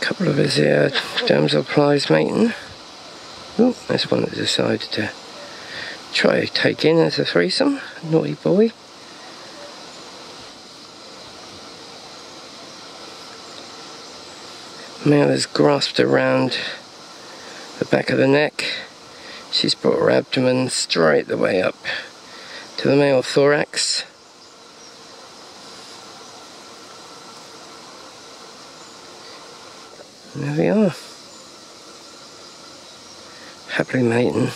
couple of his uh, damselflies mating. Oh, there's one that decided to try to take in as a threesome. Naughty boy. Male has grasped around the back of the neck. She's brought her abdomen straight the way up to the male thorax. And there we are. Happily mating.